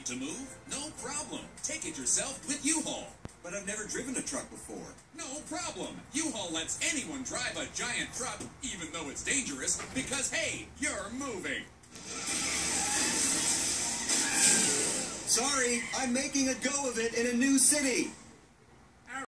Need to move? No problem. Take it yourself with U-Haul. But I've never driven a truck before. No problem. U-Haul lets anyone drive a giant truck, even though it's dangerous, because hey, you're moving. Sorry, I'm making a go of it in a new city.